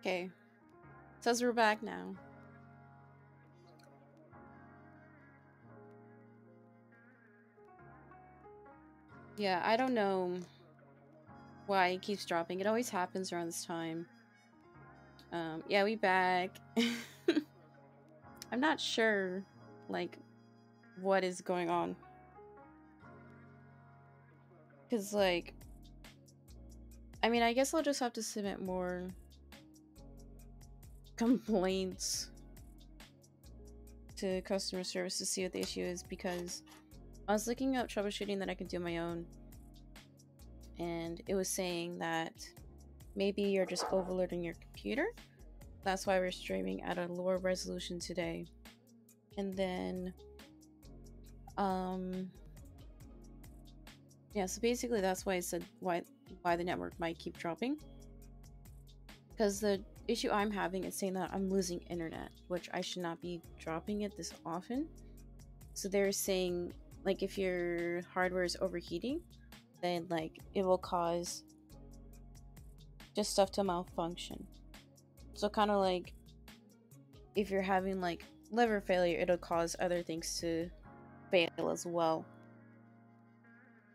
Okay. Says we're back now. Yeah, I don't know why it keeps dropping. It always happens around this time. Um, yeah, we back. I'm not sure, like, what is going on. Because, like, I mean, I guess I'll just have to submit more complaints to customer service to see what the issue is because I was looking up troubleshooting that I can do on my own and it was saying that maybe you're just overloading your computer. That's why we're streaming at a lower resolution today. And then um yeah, so basically that's why I said why why the network might keep dropping. Because the issue I'm having is saying that I'm losing internet, which I should not be dropping it this often. So they're saying like if your hardware is overheating, then like it will cause just stuff to malfunction. So kind of like if you're having like liver failure, it'll cause other things to fail as well.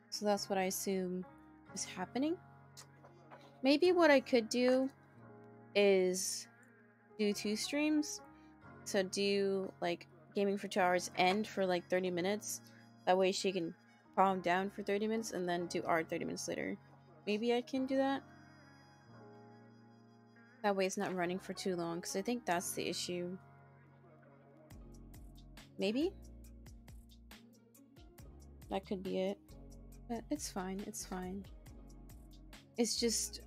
So that's what I assume is happening. Maybe what I could do is do two streams. So do like gaming for two hours, end for like 30 minutes. That way she can calm down for 30 minutes and then do art 30 minutes later. Maybe I can do that. That way it's not running for too long because I think that's the issue. Maybe? That could be it. But it's fine, it's fine. It's just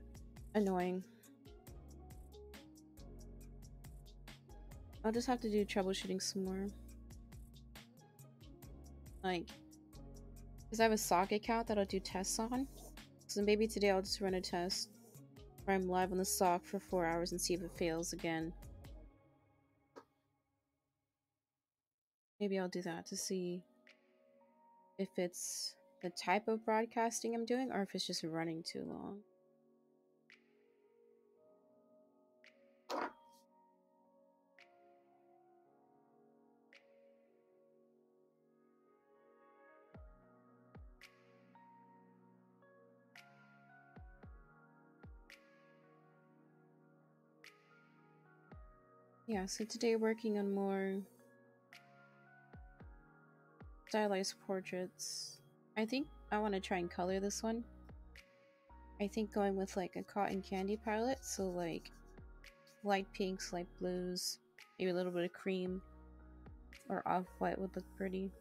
annoying. I'll just have to do troubleshooting some more. Like, because I have a SOC account that I'll do tests on. So maybe today I'll just run a test where I'm live on the sock for four hours and see if it fails again. Maybe I'll do that to see if it's the type of broadcasting I'm doing or if it's just running too long. Yeah, so today working on more stylized portraits. I think I want to try and color this one. I think going with like a cotton candy palette, so like light pinks, light blues, maybe a little bit of cream or off-white would look pretty.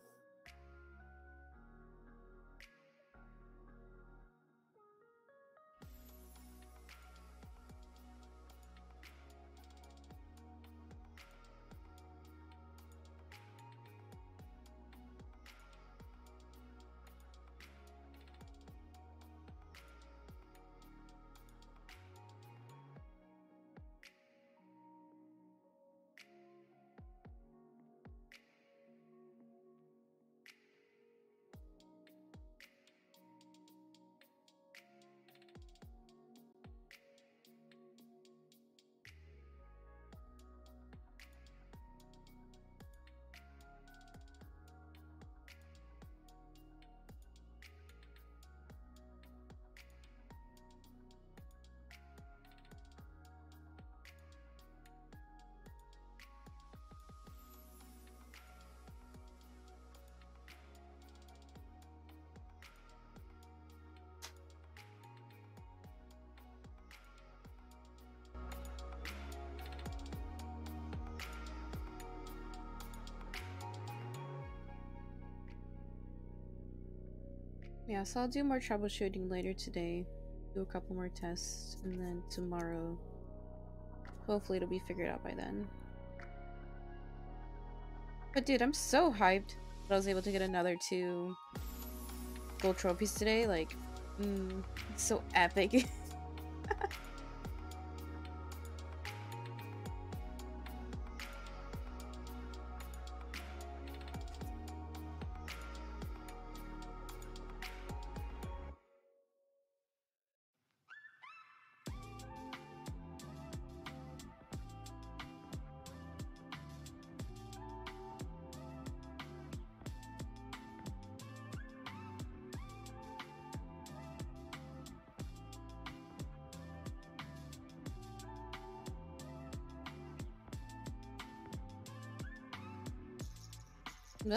Yeah, so I'll do more troubleshooting later today. Do a couple more tests, and then tomorrow, hopefully it'll be figured out by then. But dude, I'm so hyped that I was able to get another two gold trophies today. Like, mm, it's so epic.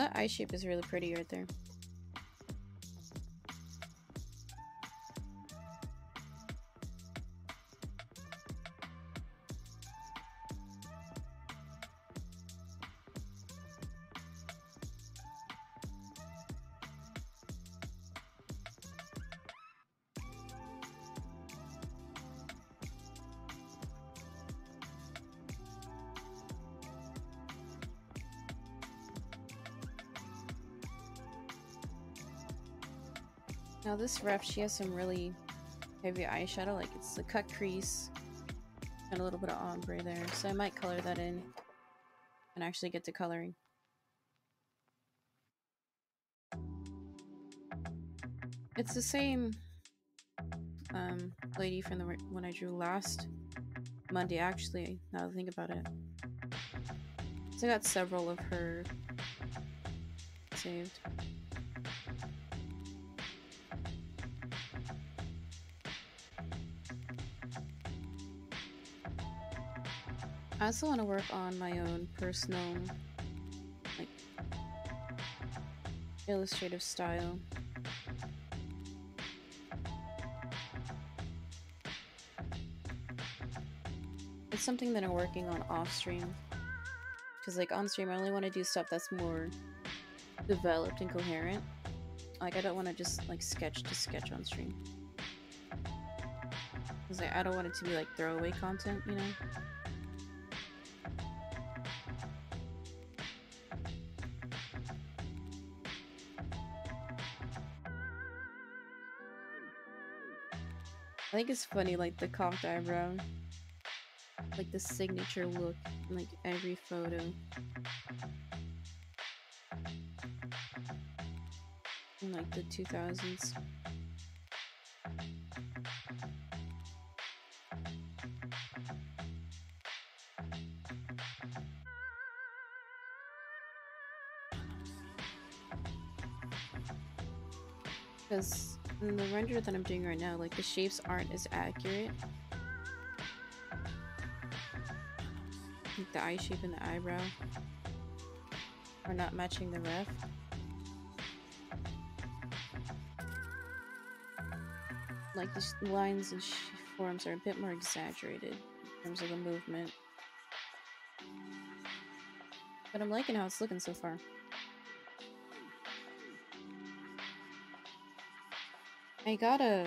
That eye shape is really pretty right there. Now this ref, she has some really heavy eyeshadow, like it's the cut crease and a little bit of ombre there. So I might color that in and actually get to coloring. It's the same um, lady from the one I drew last Monday, actually, now that I think about it. So I got several of her saved. I also want to work on my own personal, like, illustrative style. It's something that I'm working on off stream. Because, like, on stream, I only want to do stuff that's more developed and coherent. Like, I don't want to just, like, sketch to sketch on stream. Because like, I don't want it to be, like, throwaway content, you know? I think it's funny, like the cocked eyebrow, like the signature look in like every photo. In like the 2000s. Because in the render that I'm doing right now, like the shapes aren't as accurate. Like the eye shape and the eyebrow are not matching the ref. Like the lines and forms are a bit more exaggerated in terms of the movement. But I'm liking how it's looking so far. I got a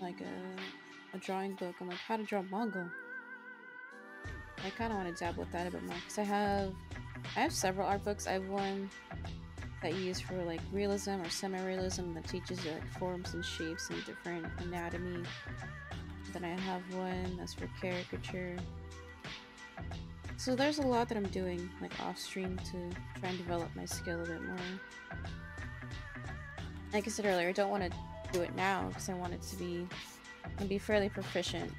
like a a drawing book I'm like how to draw manga. I kind of want to dabble with that a bit more because I have I have several art books. I have one that you use for like realism or semi-realism that teaches you like forms and shapes and different anatomy. Then I have one that's for caricature. So there's a lot that I'm doing like off stream to try and develop my skill a bit more like I said earlier, I don't want to do it now because I want it to be and be fairly proficient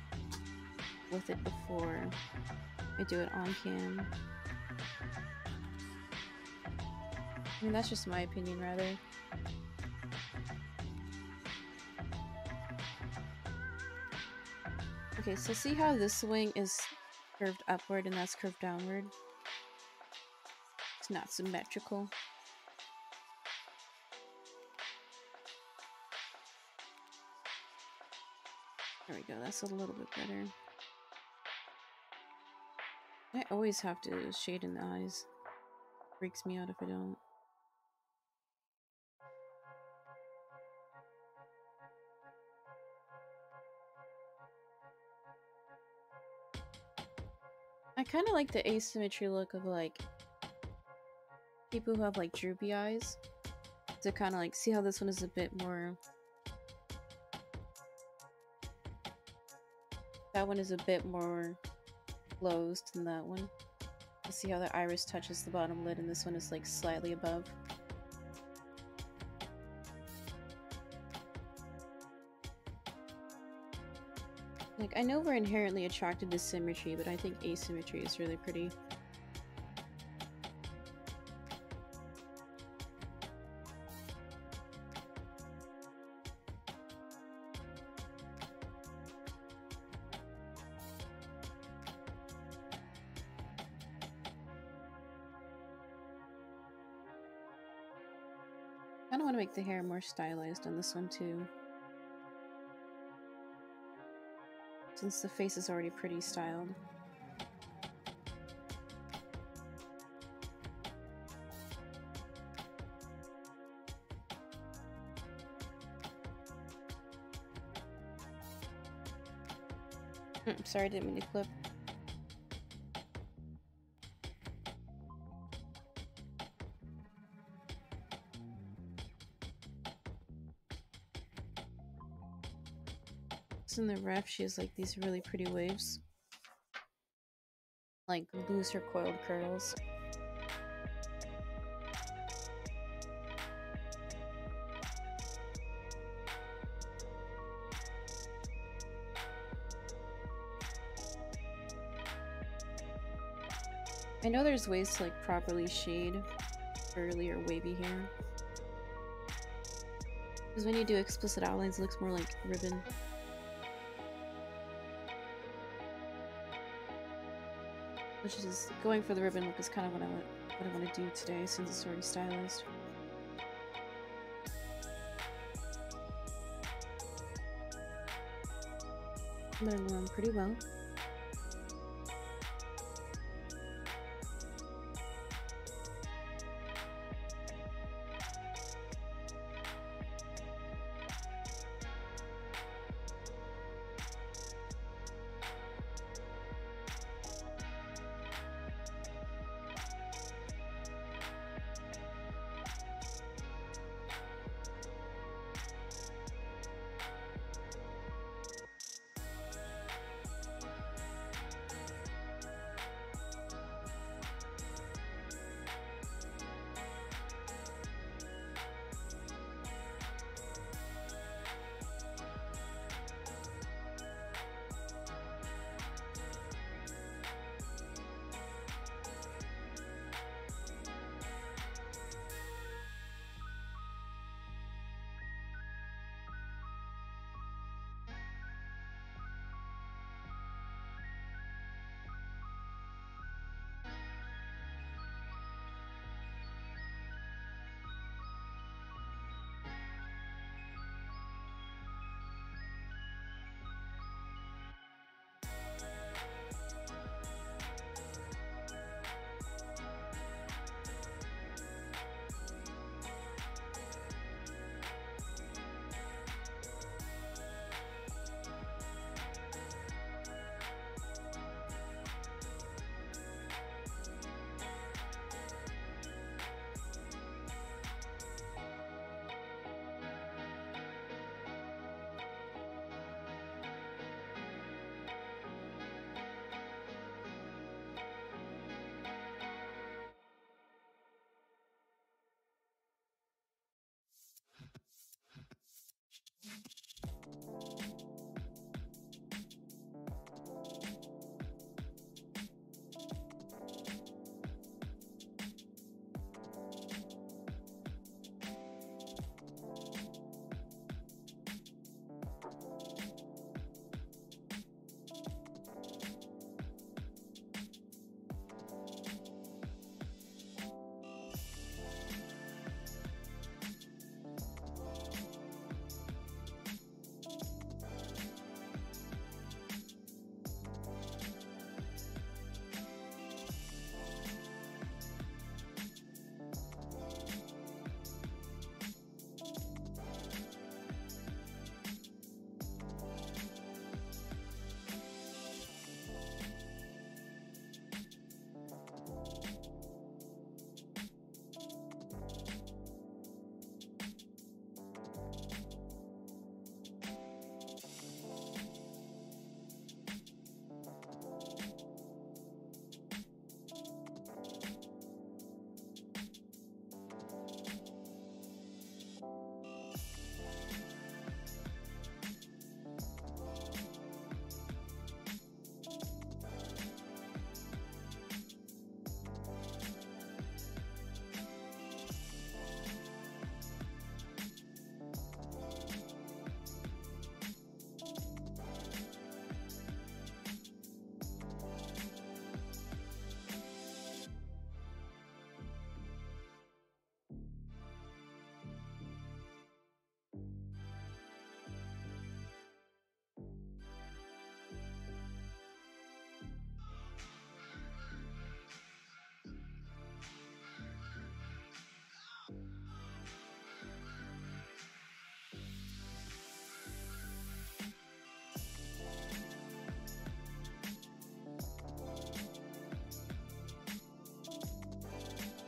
with it before I do it on cam. I mean, that's just my opinion, rather. Okay, so see how this wing is curved upward and that's curved downward? It's not symmetrical. There we go, that's a little bit better. I always have to shade in the eyes. Freaks me out if I don't. I kind of like the asymmetry look of like people who have like droopy eyes. To kind of like see how this one is a bit more That one is a bit more closed than that one. You see how the iris touches the bottom lid and this one is like slightly above. Like, I know we're inherently attracted to symmetry, but I think asymmetry is really pretty. The hair more stylized on this one too. Since the face is already pretty styled. Mm, sorry, I didn't mean to clip. In the ref, she has like these really pretty waves. Like loose or coiled curls. I know there's ways to like properly shade curly or wavy hair. Because when you do explicit outlines, it looks more like ribbon. Which is going for the ribbon look is kind of what I, what I want to do today since it's already stylized. I'm going pretty well.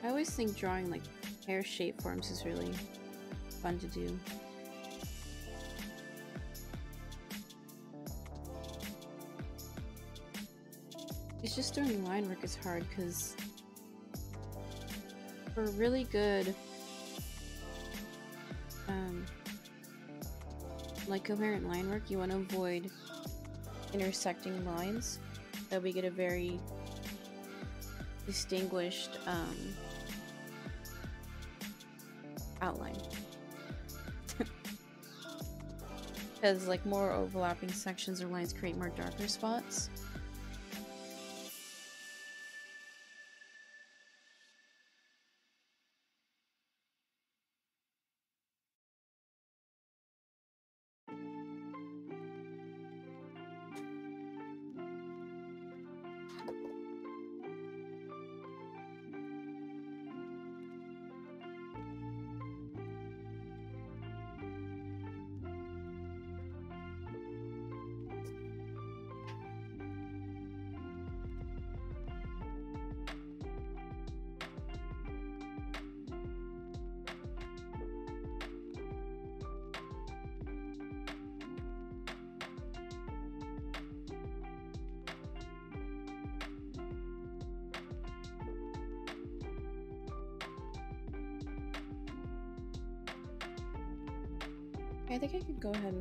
I always think drawing like hair shape forms is really fun to do. It's just doing line work is hard because for really good um, like coherent line work, you want to avoid intersecting lines that we get a very distinguished um, outline. Because like more overlapping sections or lines create more darker spots.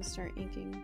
Start inking.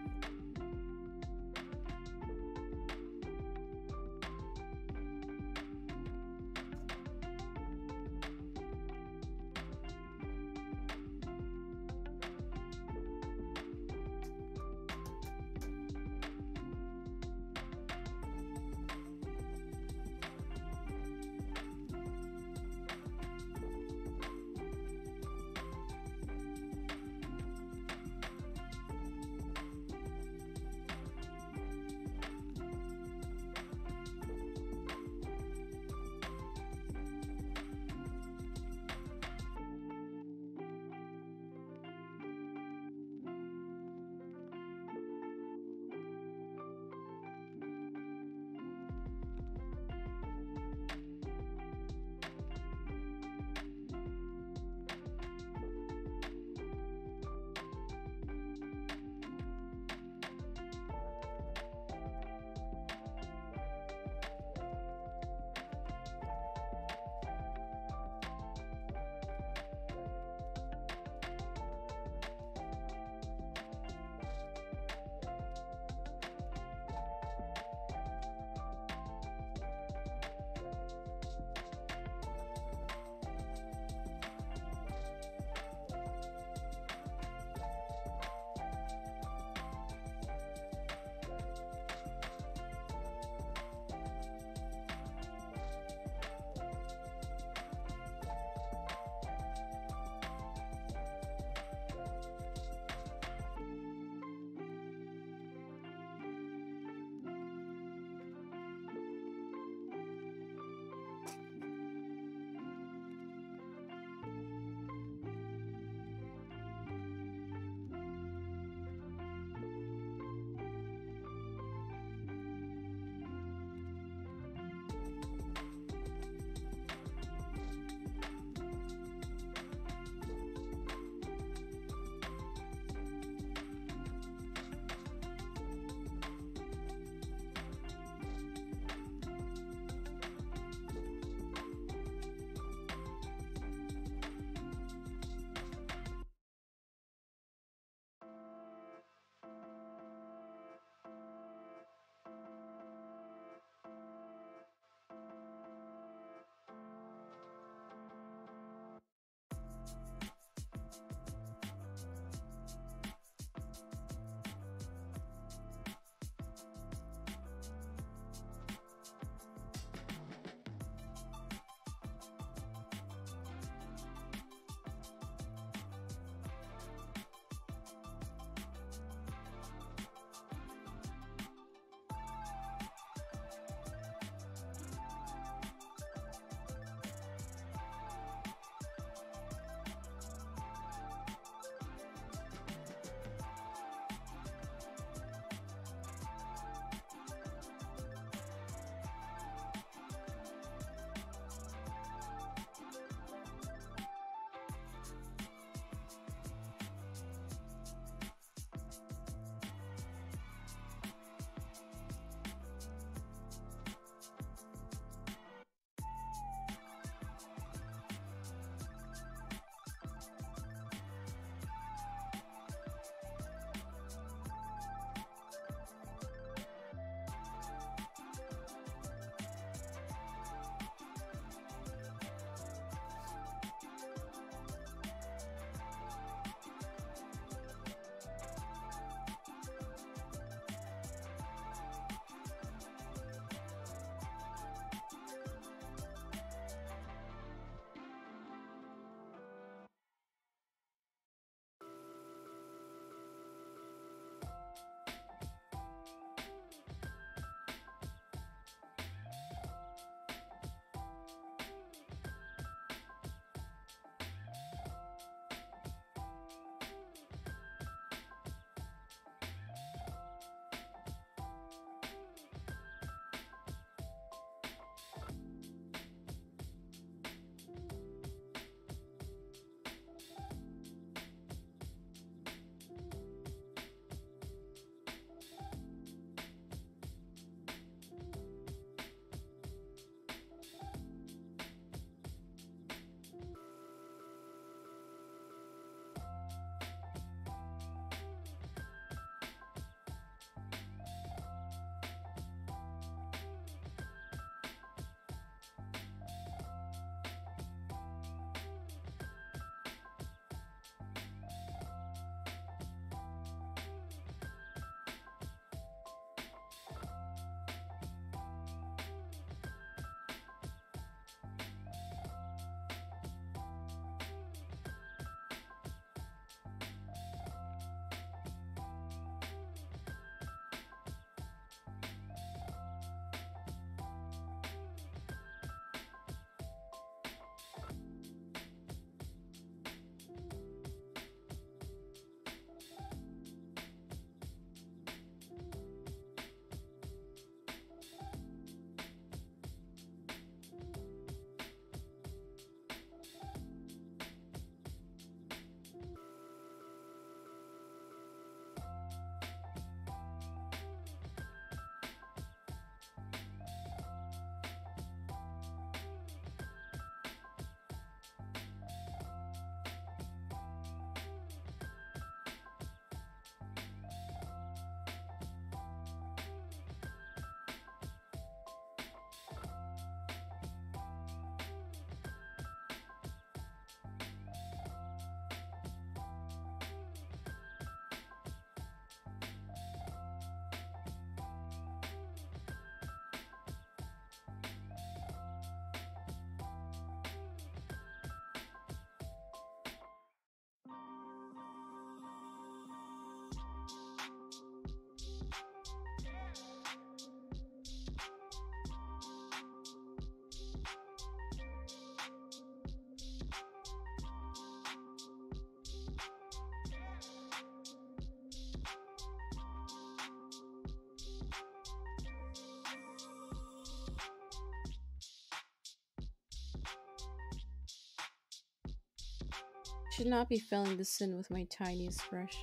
Should not be filling this in with my tiniest brush.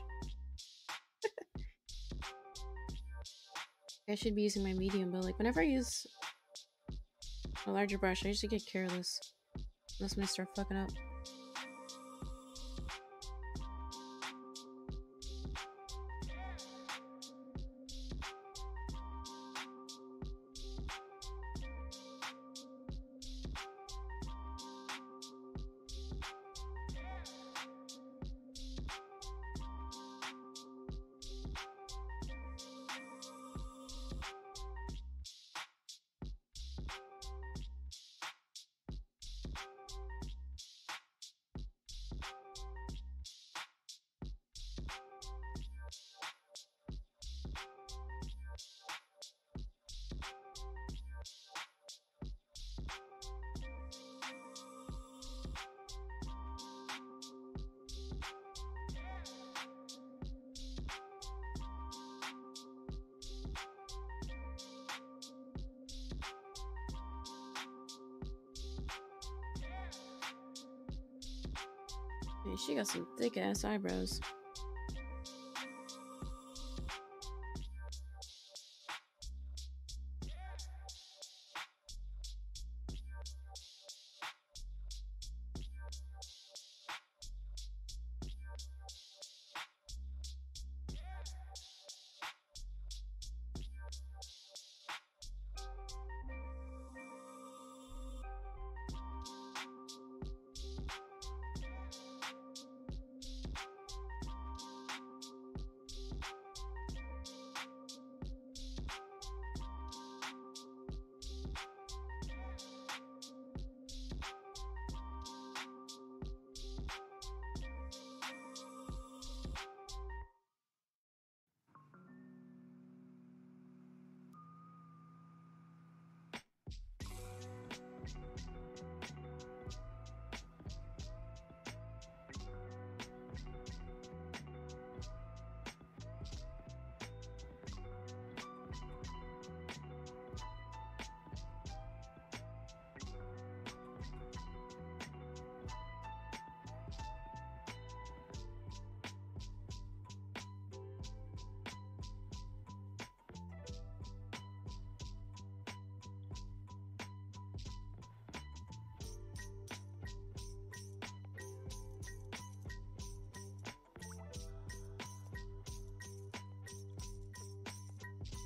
I should be using my medium, but like whenever I use a larger brush, I usually get careless. Unless I start fucking up. Thick ass eyebrows.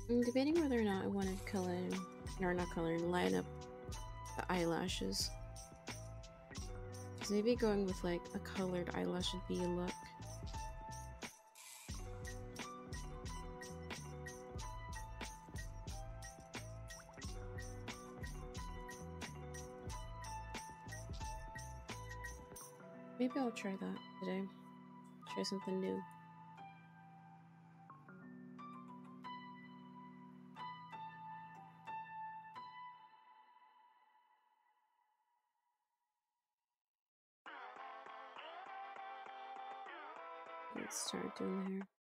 Mm, I'm debating whether or not I want to color, or not color, line up the eyelashes. Because maybe going with like a colored eyelash would be a look. Maybe I'll try that today. Try something new. Let's start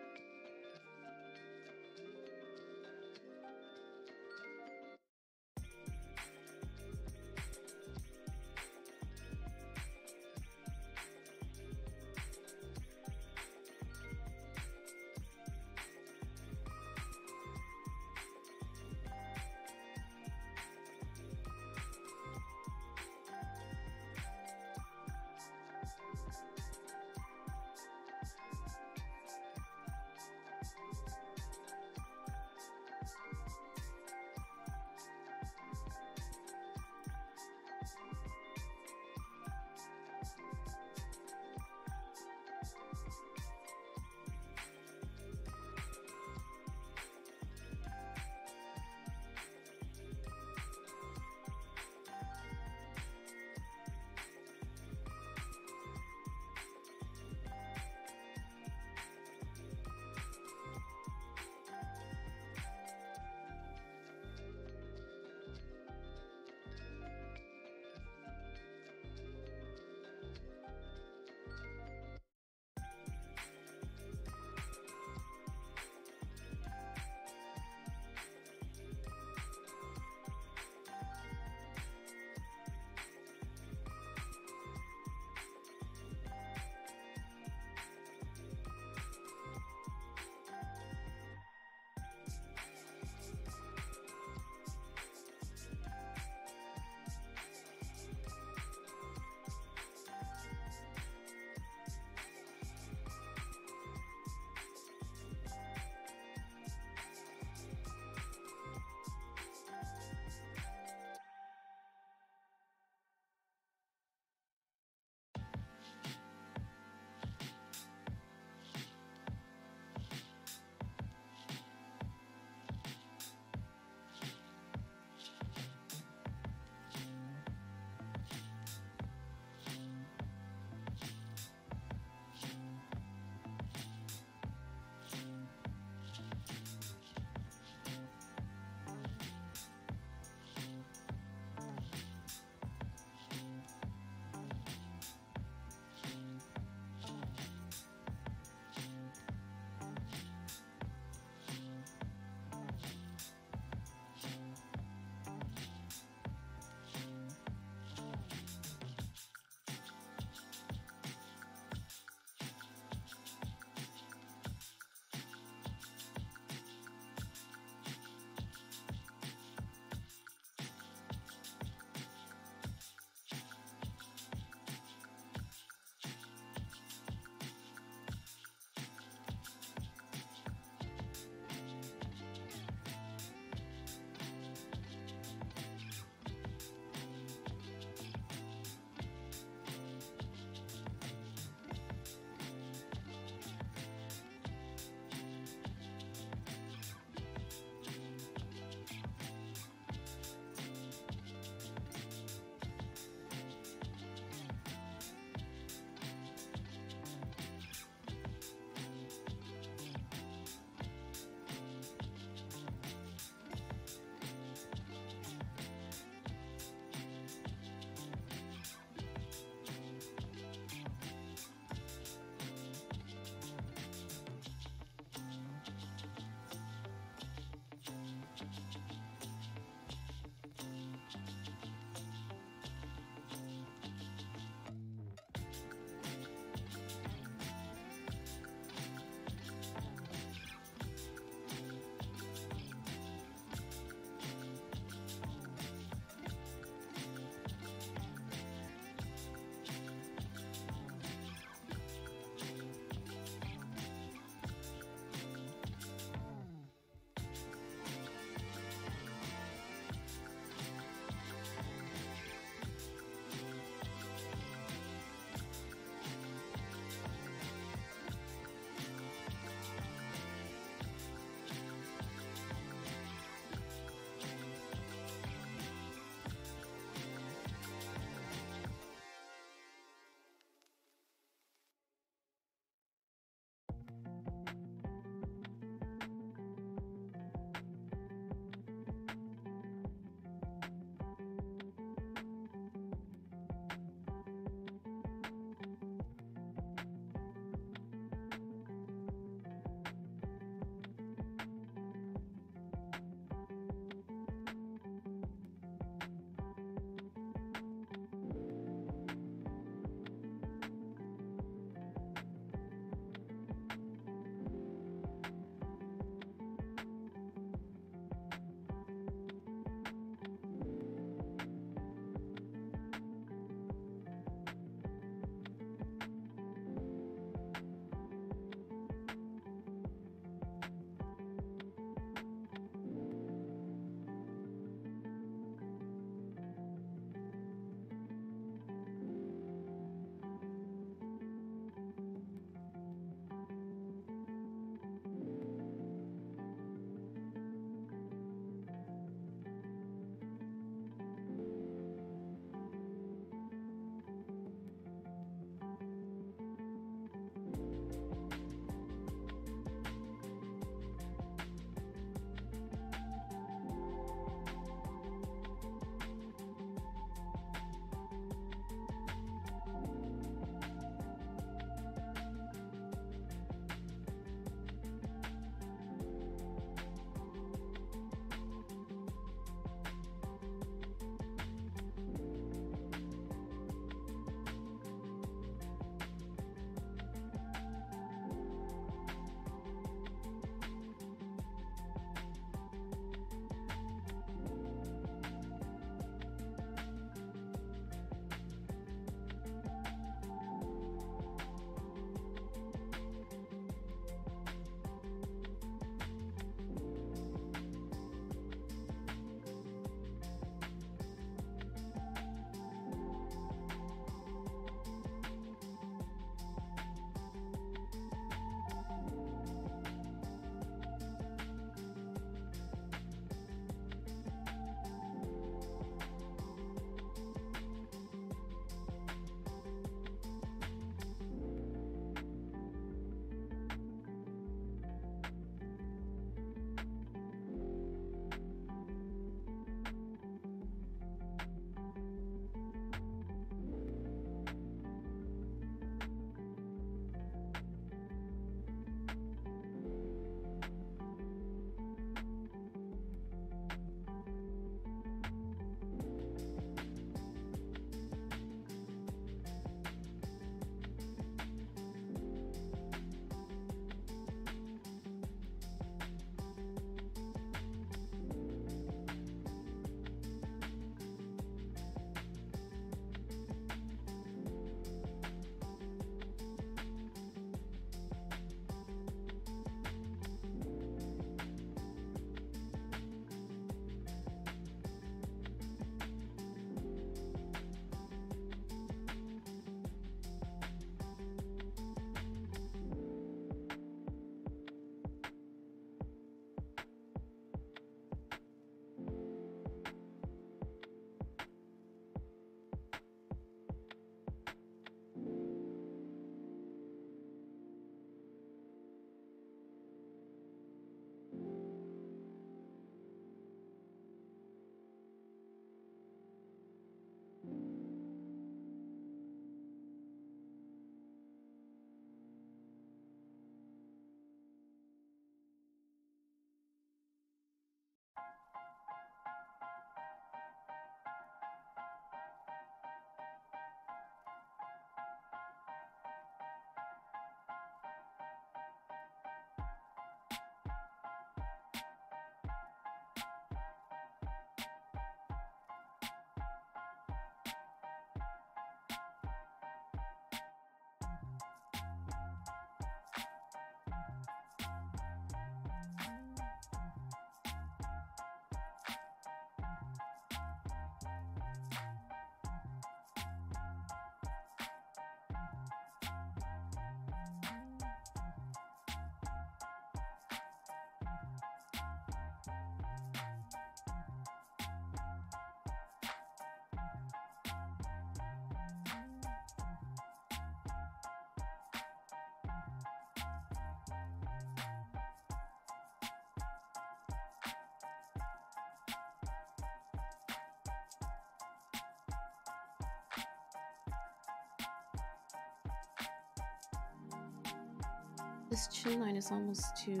This chin line is almost too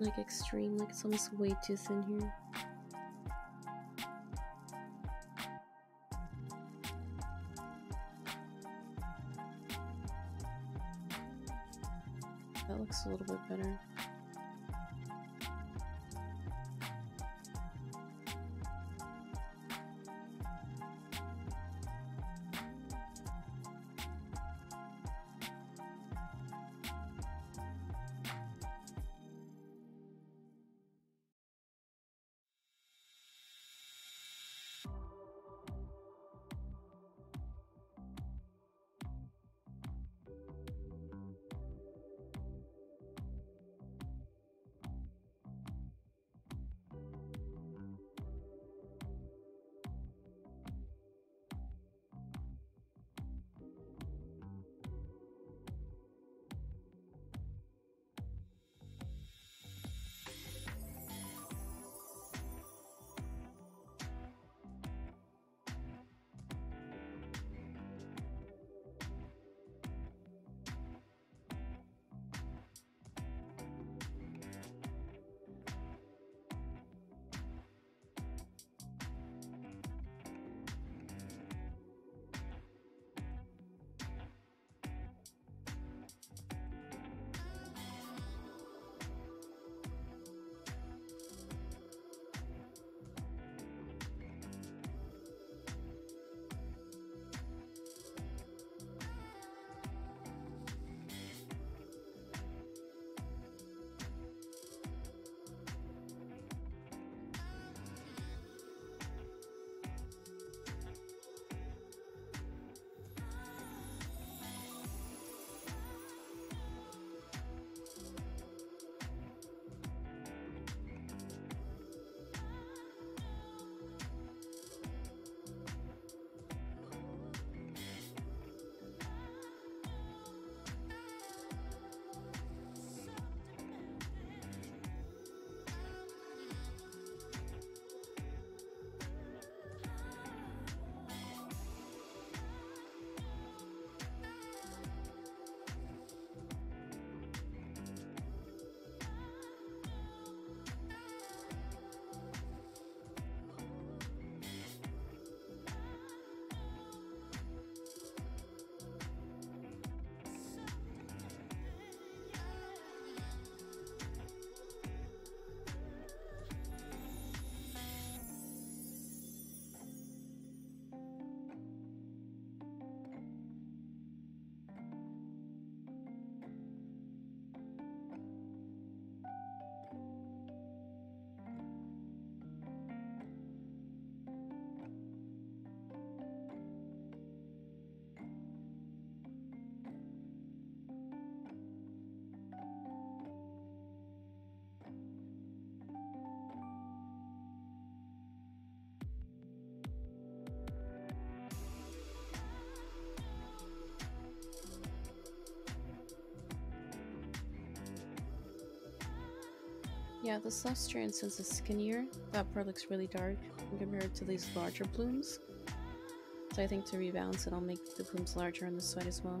like extreme, like it's almost way too thin here. Yeah, this last strand, since it's skinnier, that part looks really dark compared to these larger plumes. So I think to rebalance it, I'll make the plumes larger on this side as well.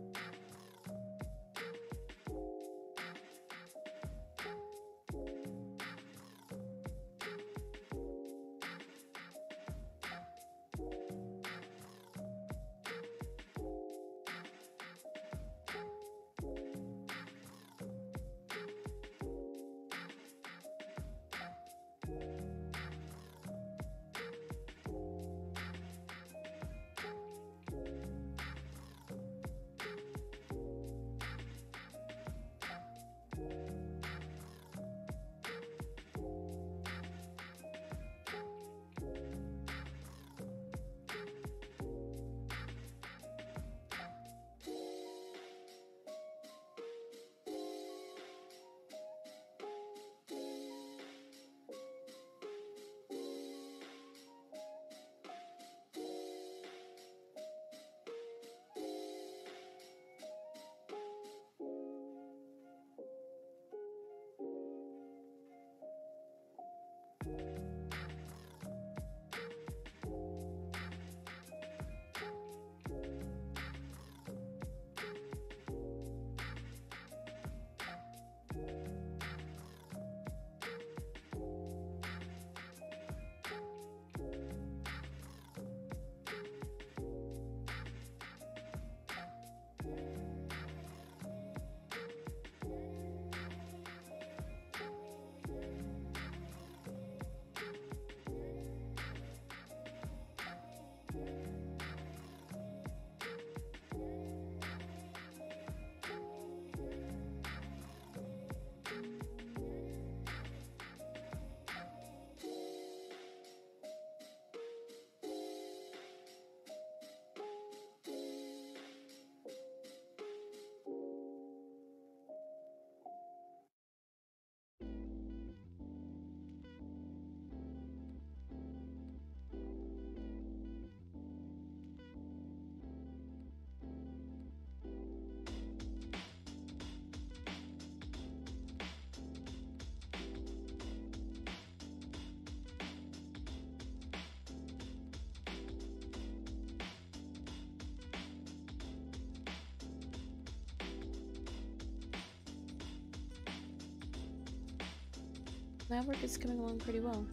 Lab work is coming along pretty well.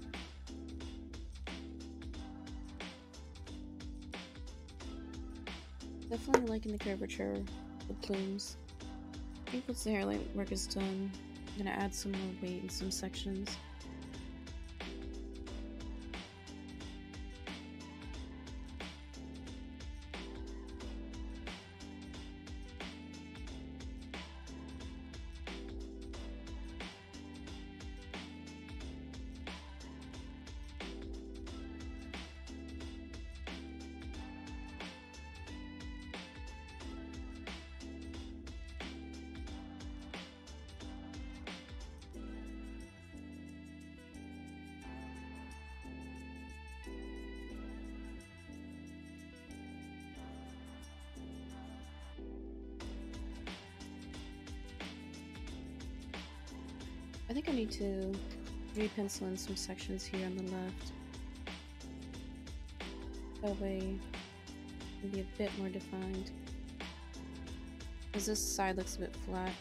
Definitely liking the curvature, the plumes. I think once the hairline work is done, I'm gonna add some more weight in some sections. I think I need to re-pencil in some sections here on the left. That way it'll be a bit more defined. Because this side looks a bit flat.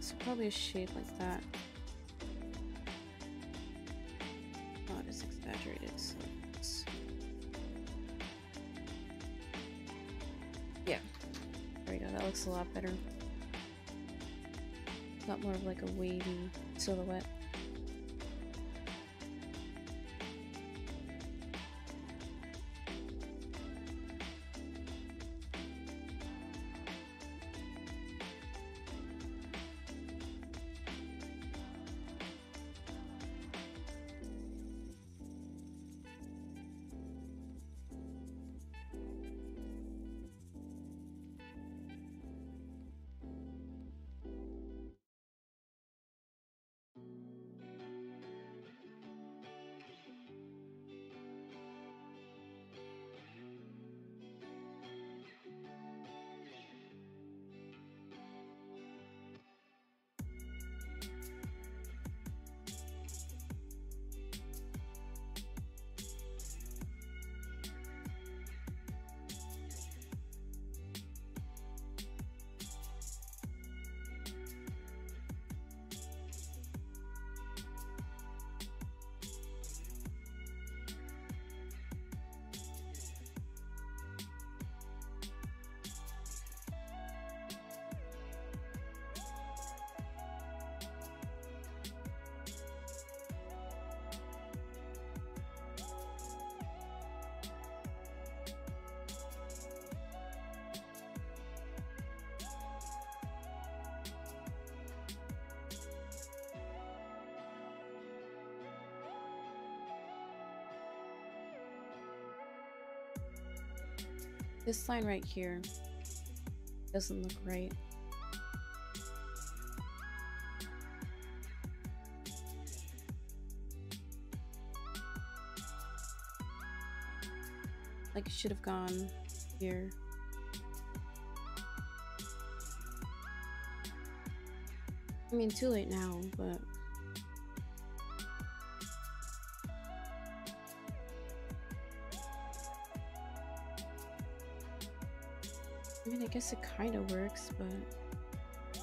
So probably a shape like that. Better. A lot more of like a wavy silhouette. This line right here doesn't look right. Like it should have gone here. I mean, too late now, but... guess it kind of works, but...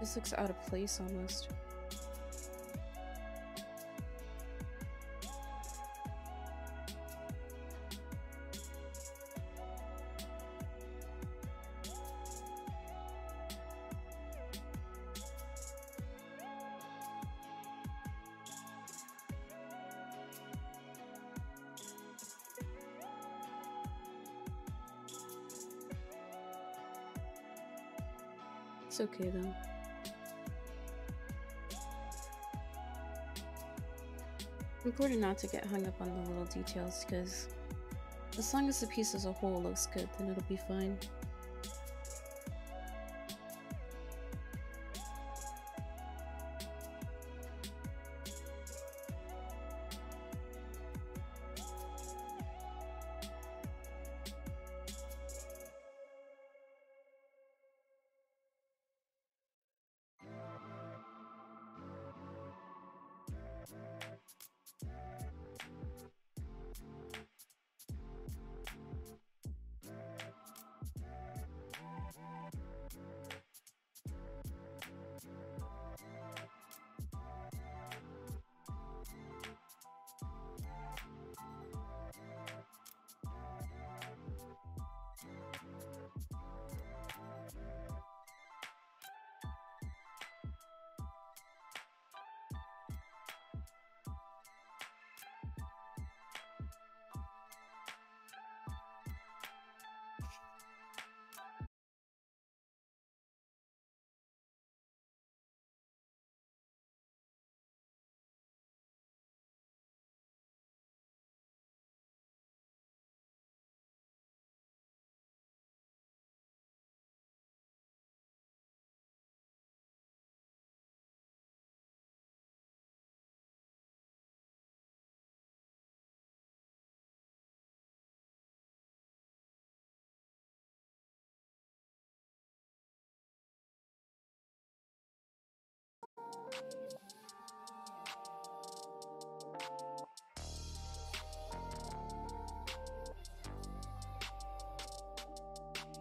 This looks out of place almost. Important not to get hung up on the little details because as long as the piece as a whole looks good, then it'll be fine.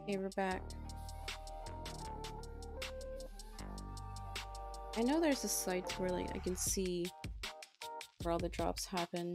Okay, we're back. I know there's a site where like I can see where all the drops happen.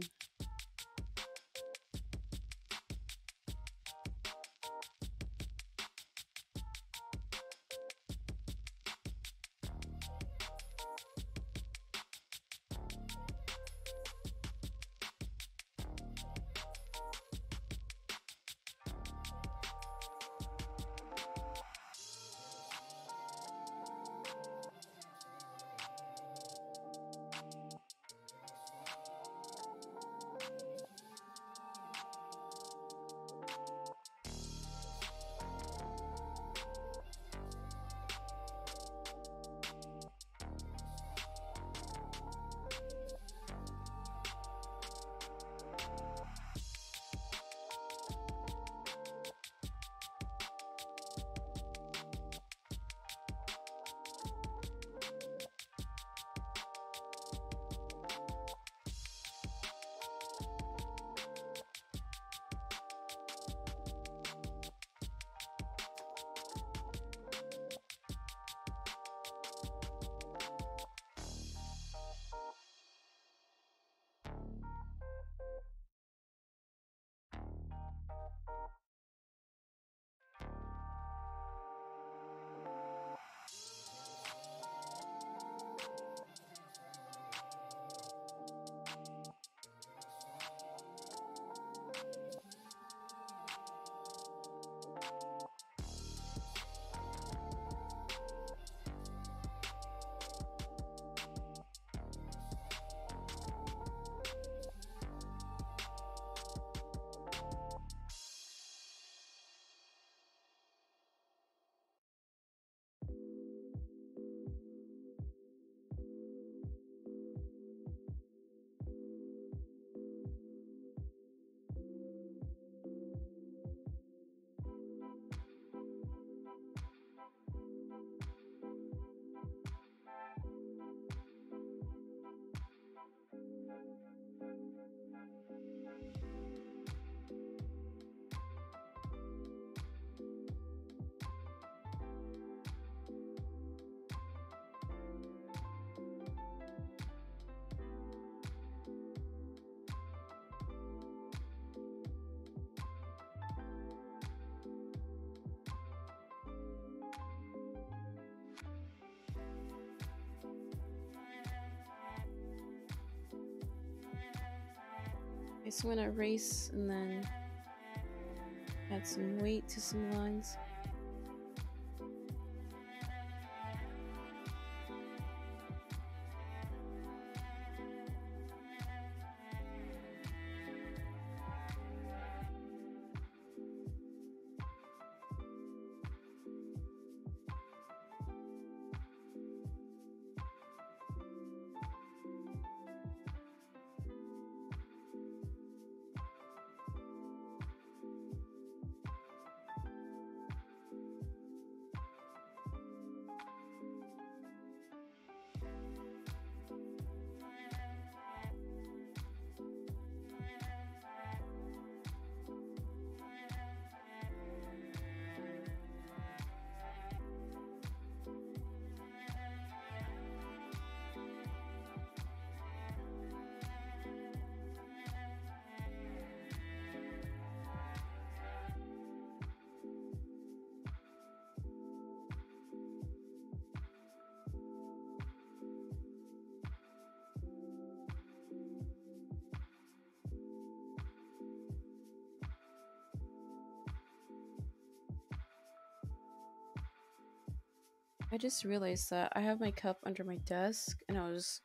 Okay, so I'm gonna erase and then add some weight to some lines. I just realized that I have my cup under my desk and I was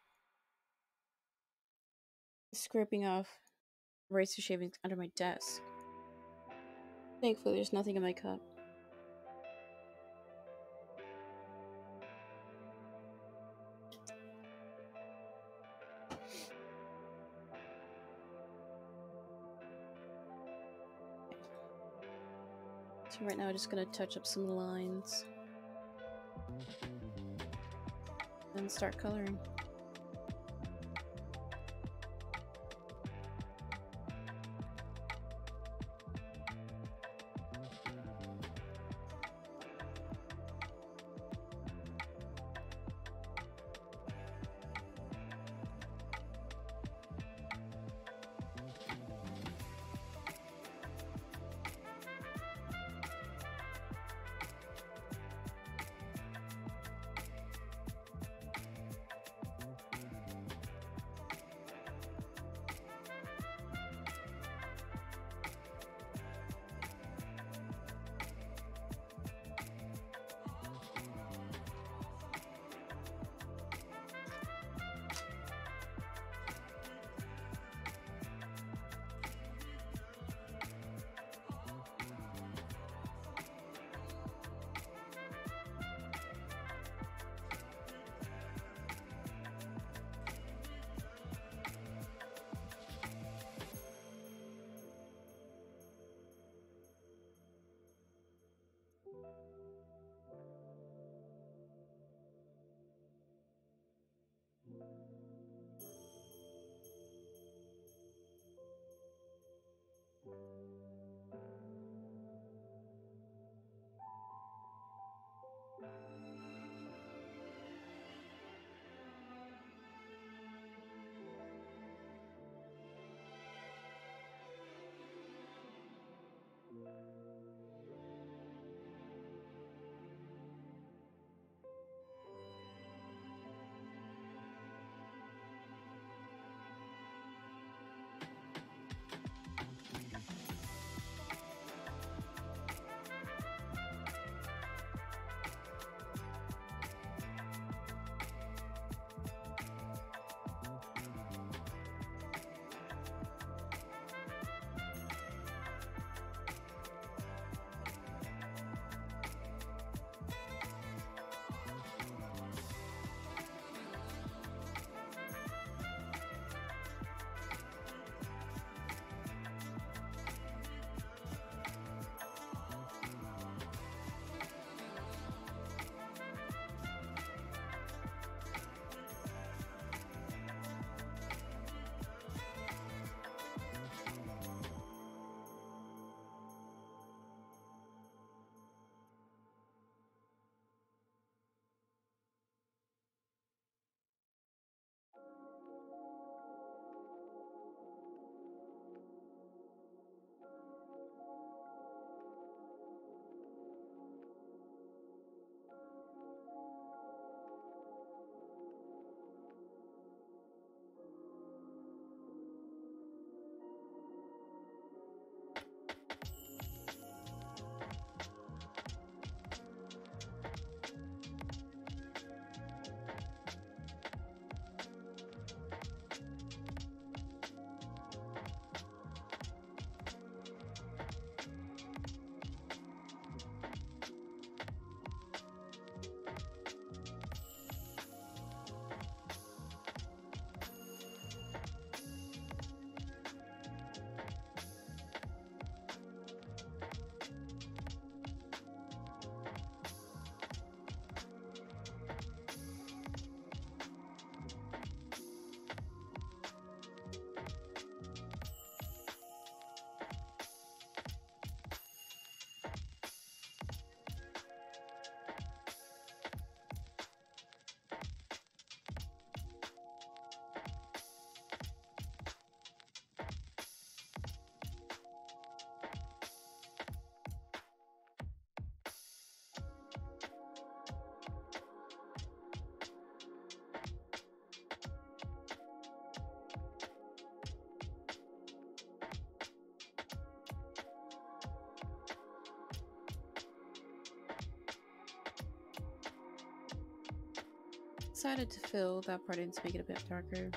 scraping off razor shavings under my desk. Thankfully, there's nothing in my cup. So right now I'm just gonna touch up some lines. And start coloring. Decided to fill that part in to make it a bit darker.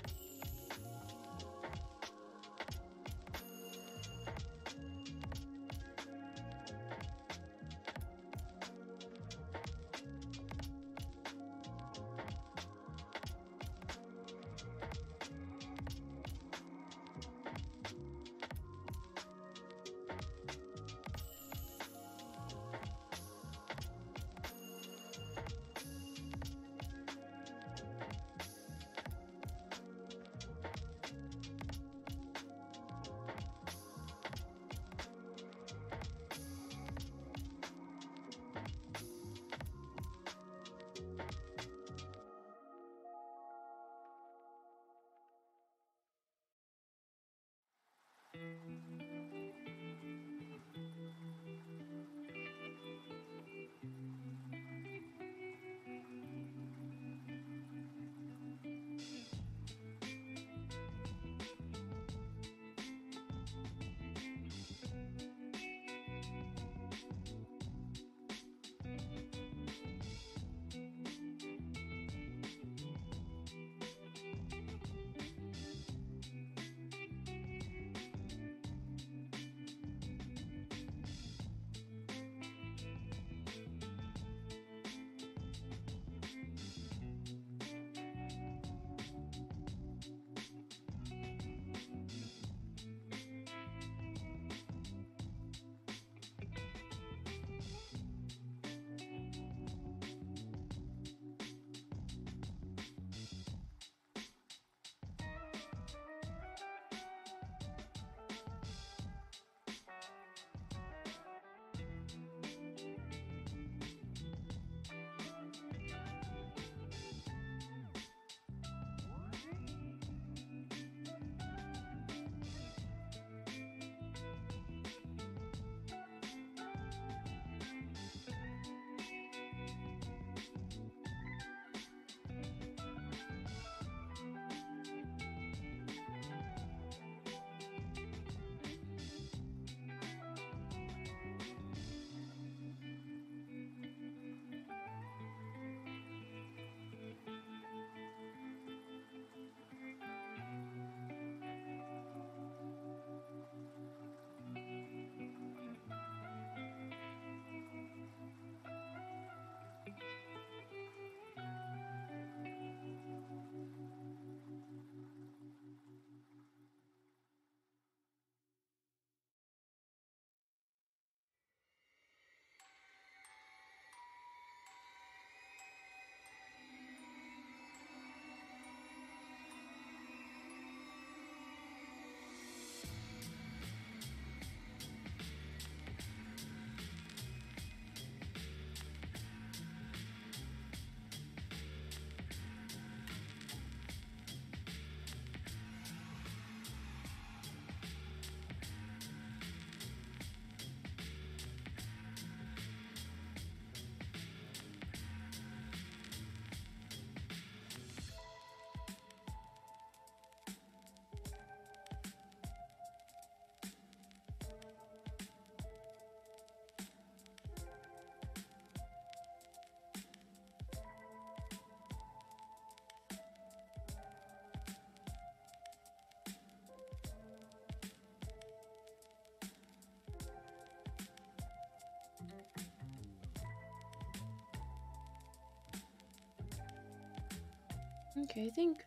Okay, I think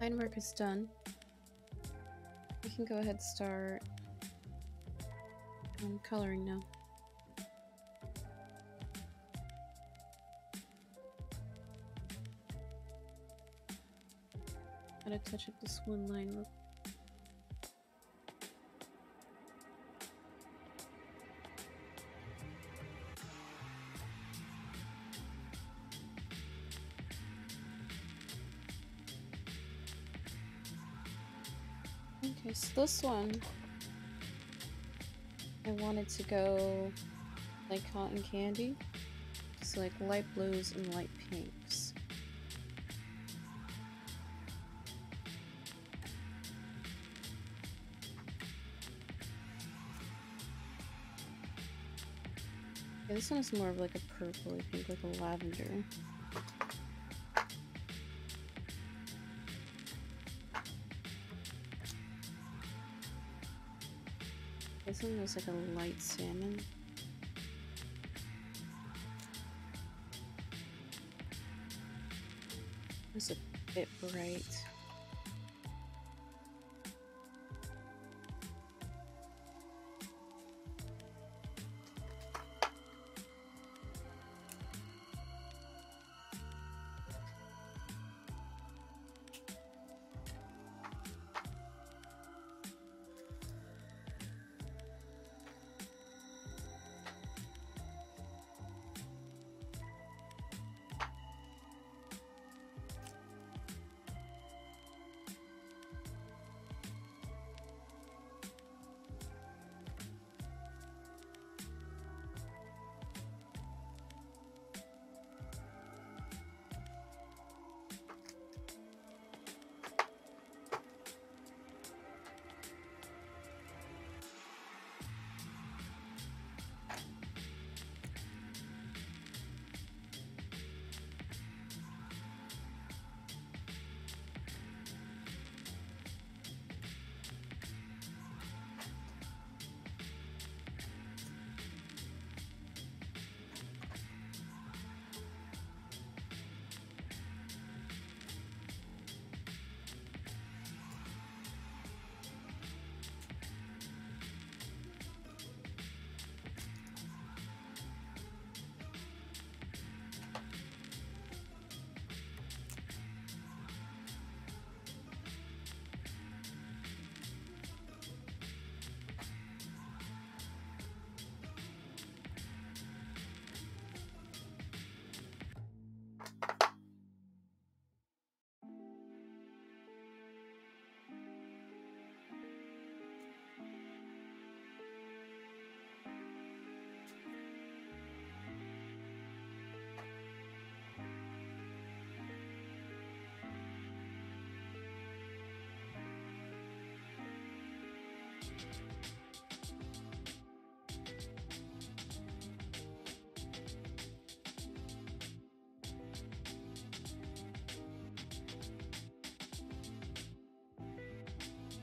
line work is done. We can go ahead and start um, coloring now. Gotta touch up this one line real this one, I wanted to go like cotton candy. So like light blues and light pinks. Okay, this one is more of like a purpley pink, like a lavender. This one looks like a light salmon. It's a bit bright.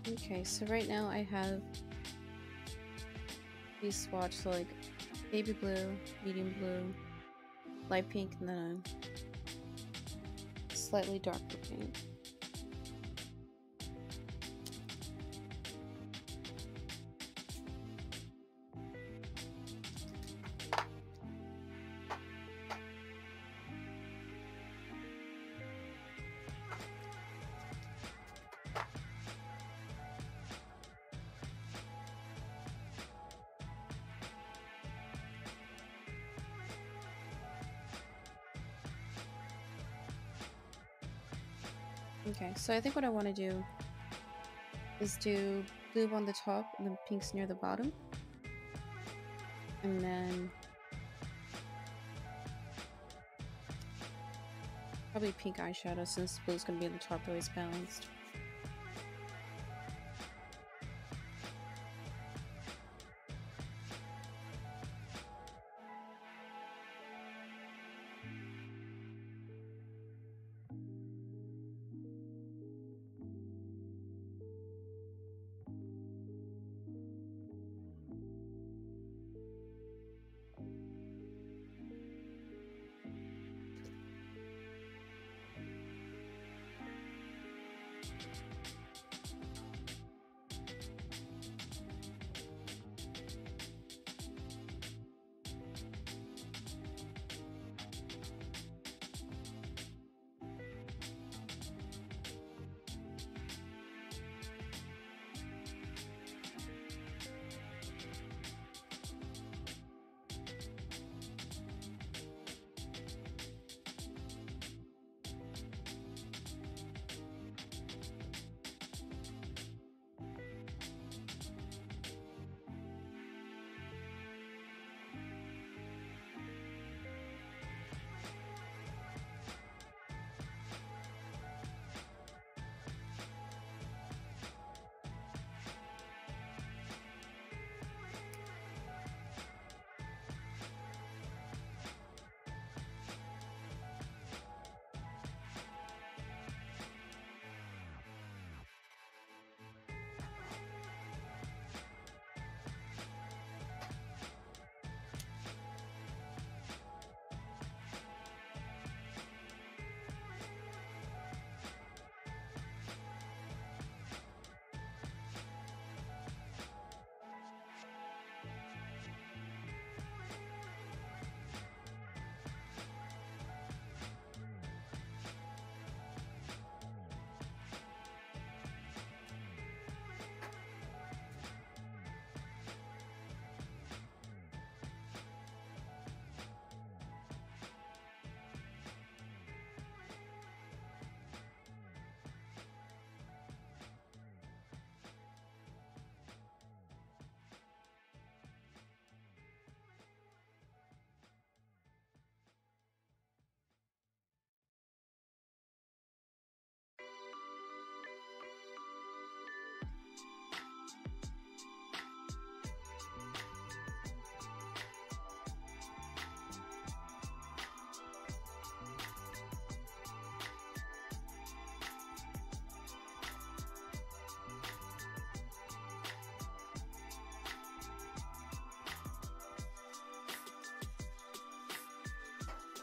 Okay, so right now I have these swatches like baby blue, medium blue, light pink, and then a slightly darker pink. So I think what I want to do is do blue on the top and then pinks near the bottom. And then probably pink eyeshadow since blue's going to be on the top it's balanced.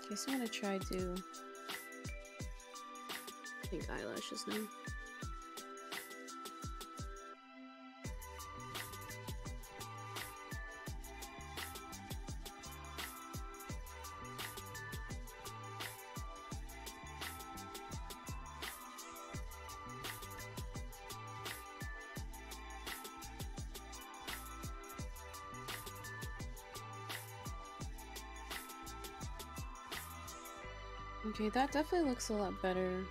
Okay, so I'm gonna try to pink eyelashes now. Okay, that definitely looks a lot better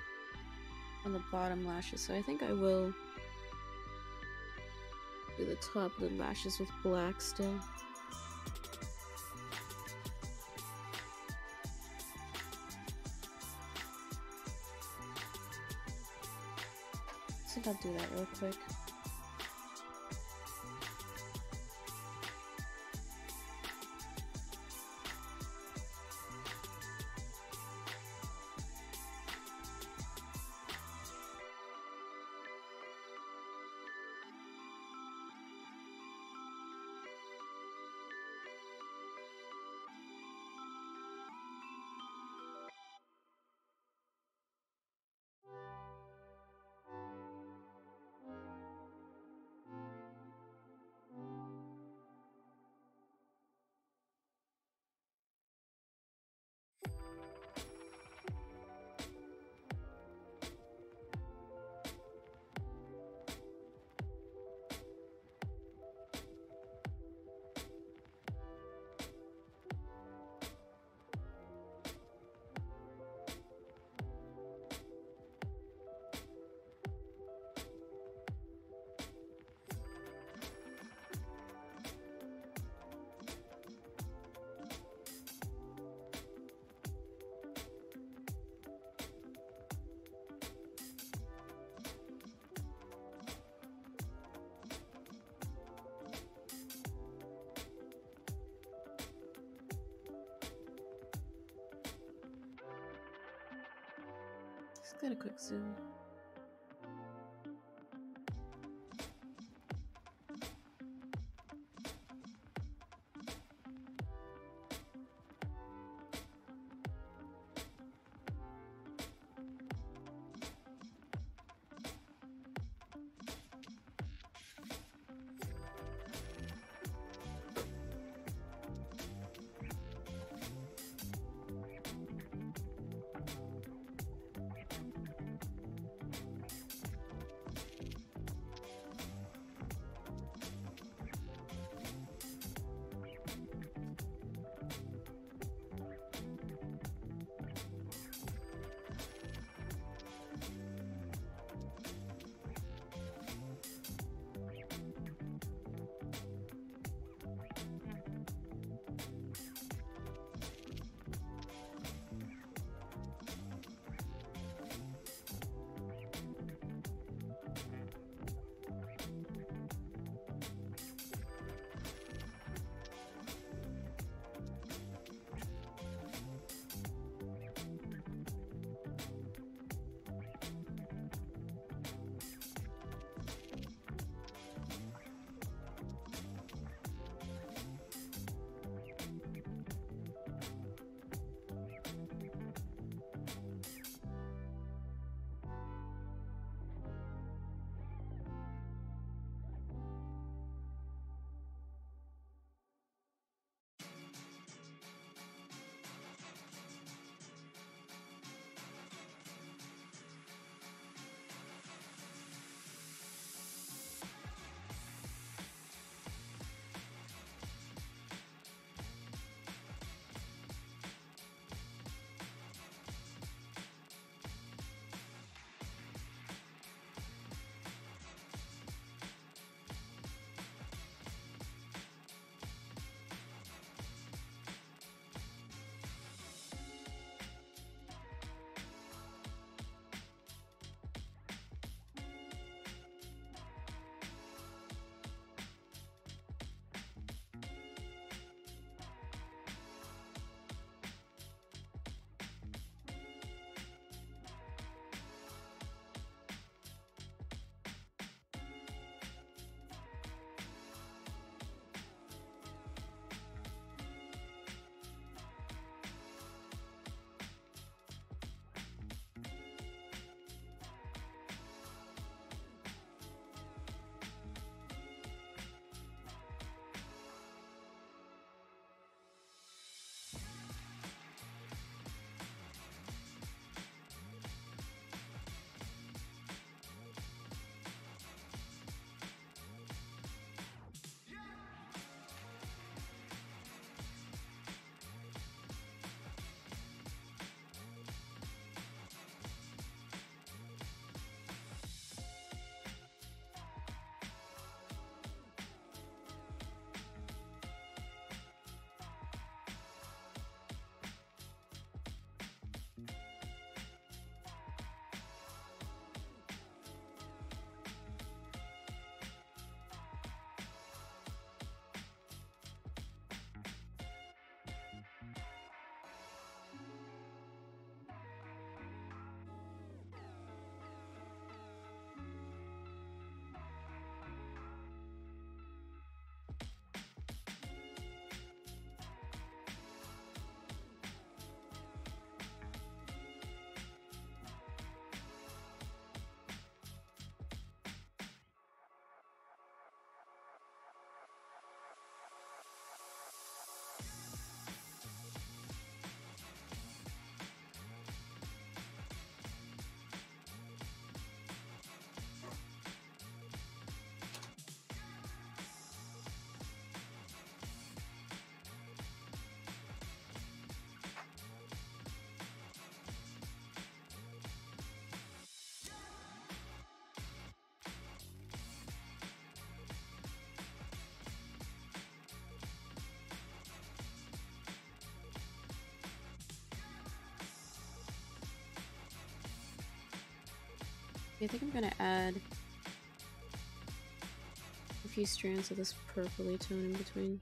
on the bottom lashes, so I think I will do the top of the lashes with black still. I think I'll do that real quick. Get a quick zoom. I think I'm gonna add a few strands of this purpley tone in between.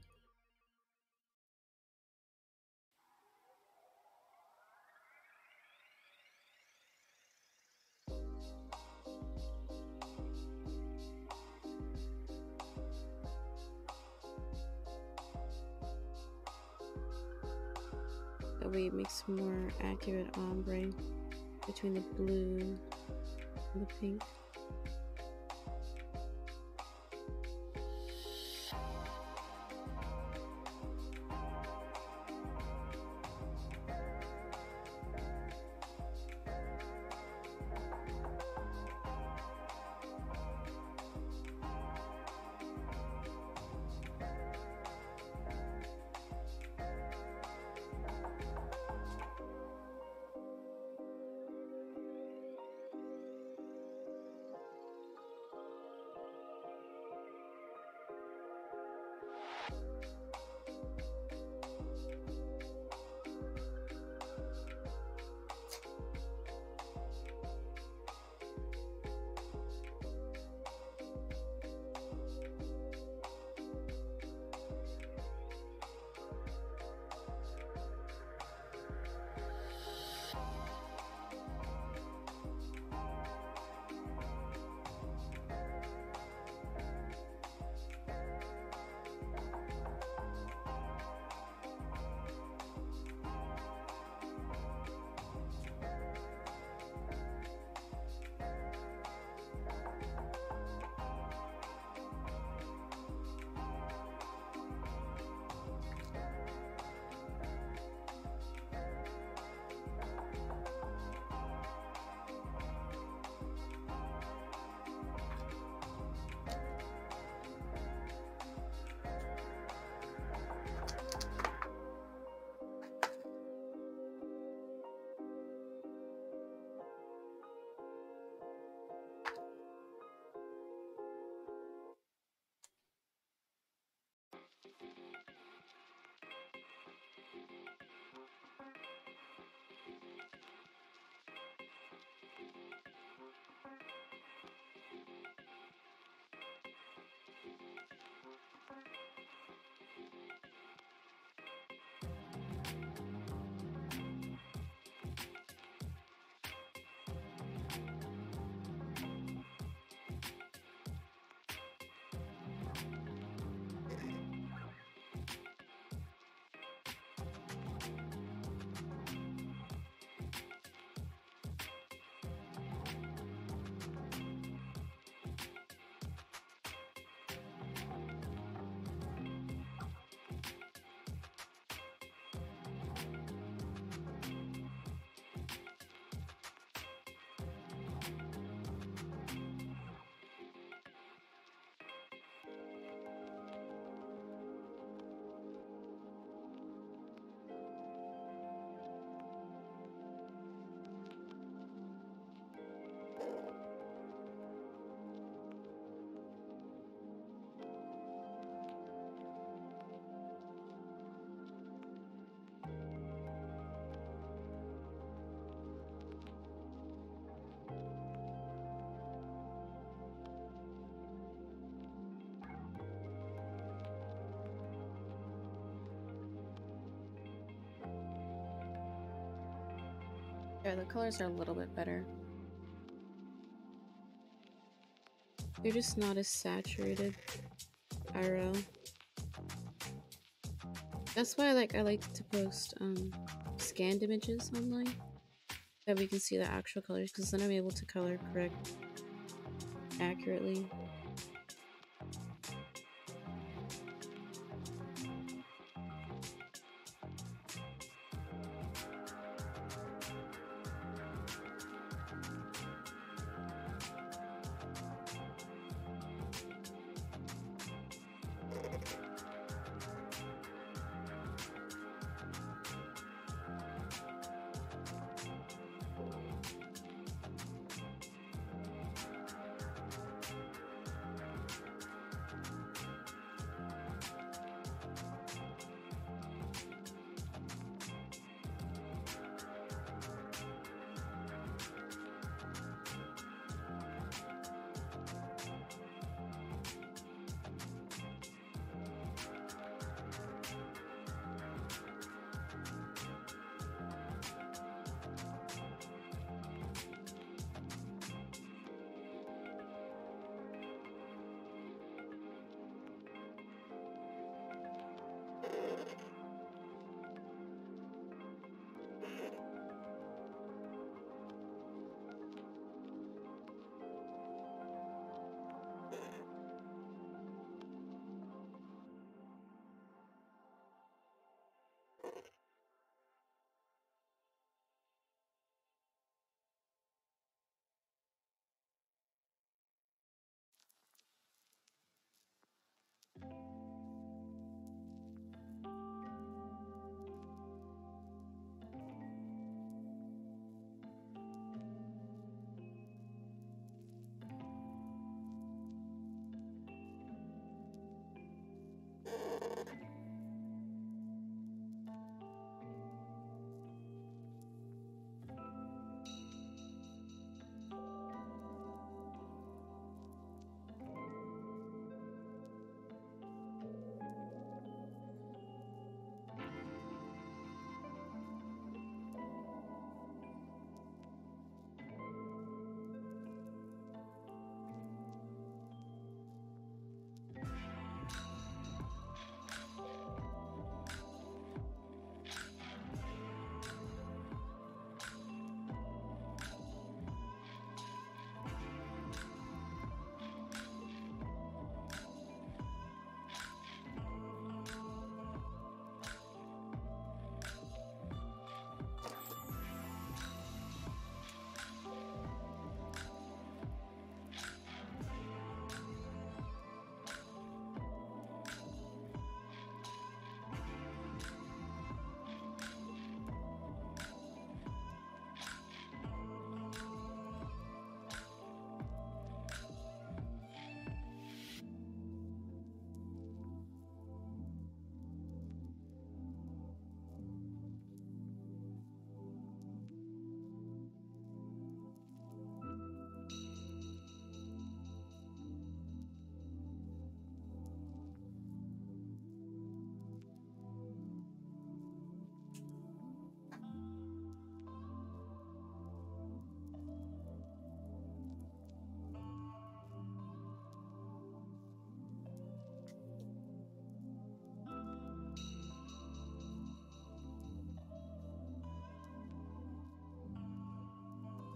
That way it makes more accurate ombre between the blue the Yeah, the colors are a little bit better. They're just not as saturated IRL. That's why I like I like to post um, scanned images online that we can see the actual colors because then I'm able to color correct accurately.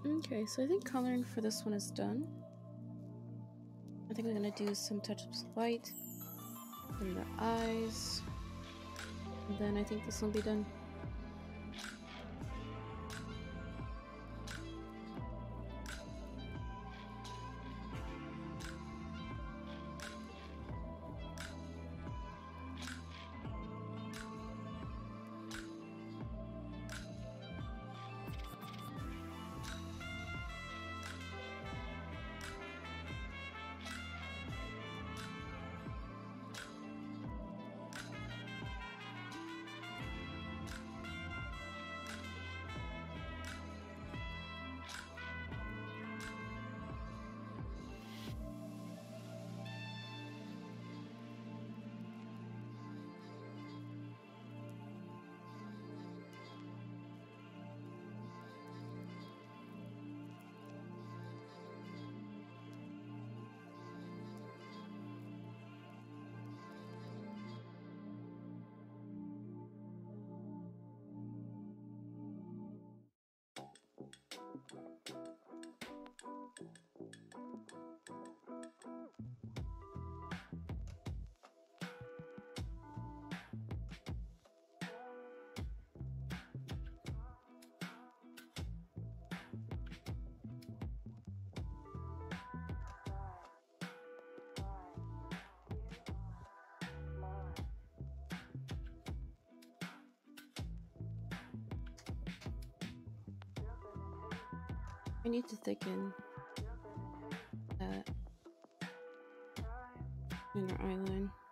Okay, so I think coloring for this one is done. I think I'm gonna do some touch-ups of white in the eyes. And then I think this will be done. I need to thicken that inner eyeline. Okay.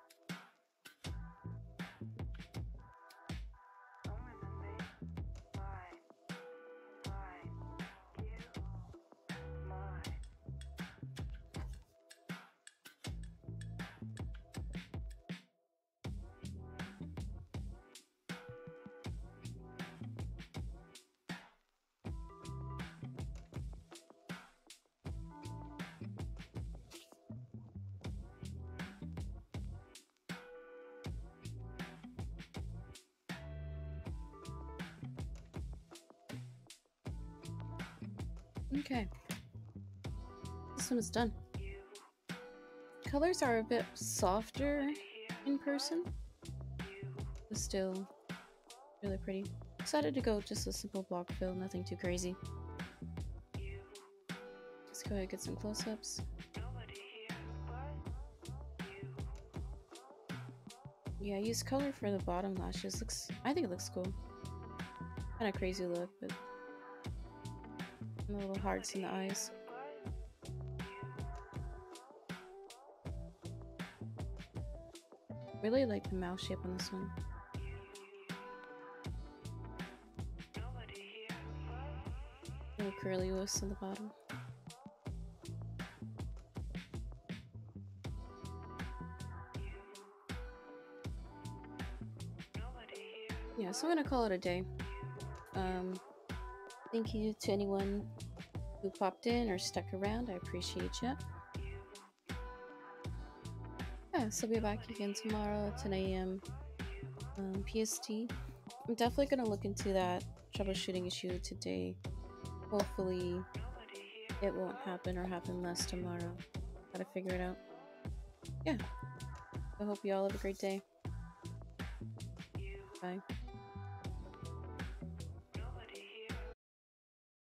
Done. Colors are a bit softer in person, but still really pretty. Decided to go just a simple block fill, nothing too crazy. Let's go ahead and get some close-ups. Yeah, I used color for the bottom lashes. Looks, I think it looks cool. Kind of crazy look, but the little hearts in the eyes. Really like the mouth shape on this one. Little curly wisps on the bottom. Yeah, so I'm gonna call it a day. Um, thank you to anyone who popped in or stuck around. I appreciate you. So I'll be back again tomorrow, at 10 a.m. Um, PST. I'm definitely gonna look into that troubleshooting issue today. Hopefully, it won't happen or happen less tomorrow. Gotta figure it out. Yeah. I hope you all have a great day. Bye.